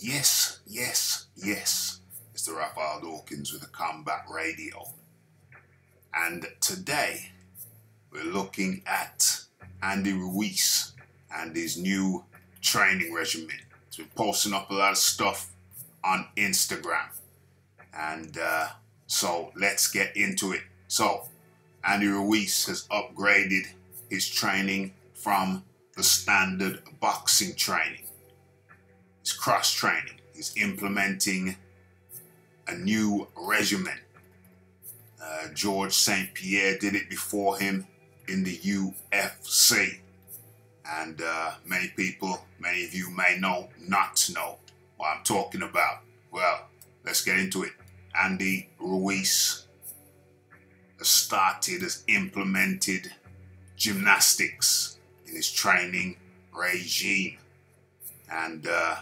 Yes, yes, yes. It's the Raphael Dawkins with the Combat Radio. And today we're looking at Andy Ruiz and his new training regimen. He's been posting up a lot of stuff on Instagram. And uh, so let's get into it. So, Andy Ruiz has upgraded his training from the standard boxing training Cross training. He's implementing a new regimen. Uh, George St. Pierre did it before him in the UFC. And uh, many people, many of you may know, not know what I'm talking about. Well, let's get into it. Andy Ruiz has started, has implemented gymnastics in his training regime. And uh,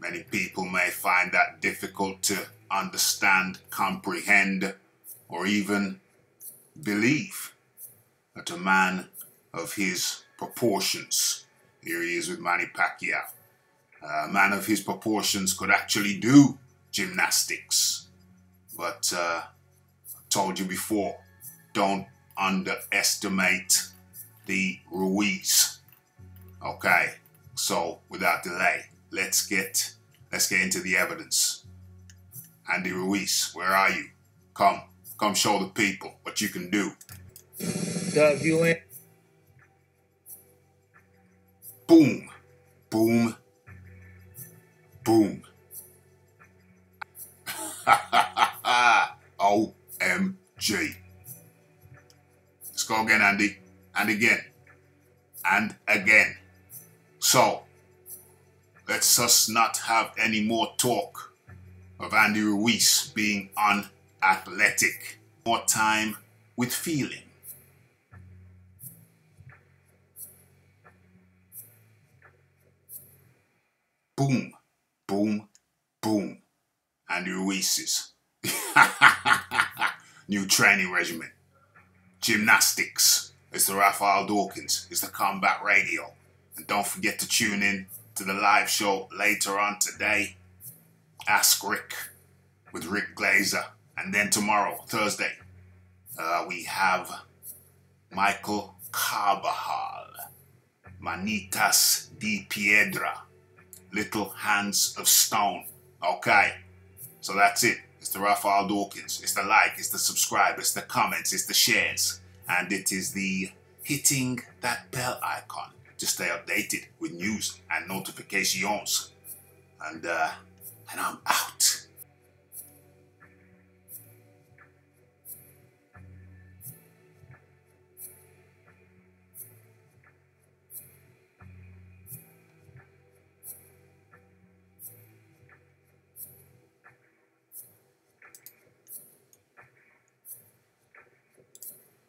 Many people may find that difficult to understand, comprehend, or even believe that a man of his proportions, here he is with Manny Pacquiao, a man of his proportions could actually do gymnastics. But uh, I told you before, don't underestimate the Ruiz. Okay, so without delay, let's get let's get into the evidence. Andy Ruiz, where are you? Come, come show the people what you can do. Doug, you in? Boom, boom, boom. OMG. Let's go again, Andy. And again. And again. So, Let's us not have any more talk of Andy Ruiz being unathletic. More time with feeling. Boom, boom, boom. Andy Ruiz's new training regimen. Gymnastics. It's the Raphael Dawkins. It's the Combat Radio. And don't forget to tune in to the live show later on today. Ask Rick with Rick Glazer. And then tomorrow, Thursday, uh, we have Michael Carbajal, Manitas de Piedra, Little Hands of Stone. Okay, so that's it. It's the Raphael Dawkins. It's the like, it's the subscribe, it's the comments, it's the shares, and it is the hitting that bell icon to stay updated with news and notifications. And, uh, and I'm out.